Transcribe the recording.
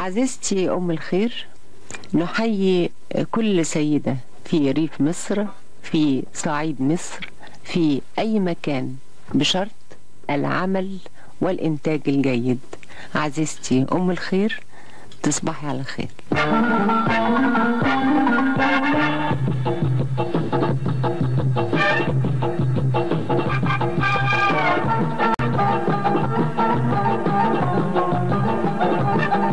عزيزتي أم الخير نحيي كل سيدة في ريف مصر في صعيد مصر في أي مكان بشرط العمل والإنتاج الجيد. عزيزتي أم الخير تصبحي على خير.